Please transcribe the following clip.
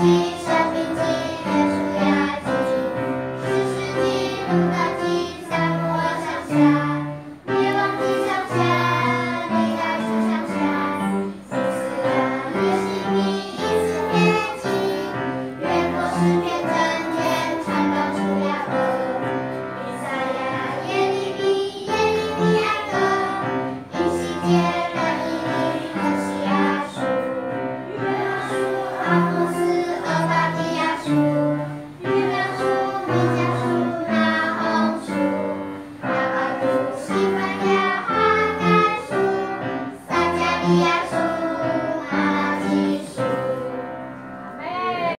记生命纪念书呀，记知识记录的记载。我想，别忘记想象，你感受想象。主死了，也是你一次开启。愿故事变成，到主呀。歌你撒呀，耶利米耶利米亚歌，一信间。sifatnya akan susah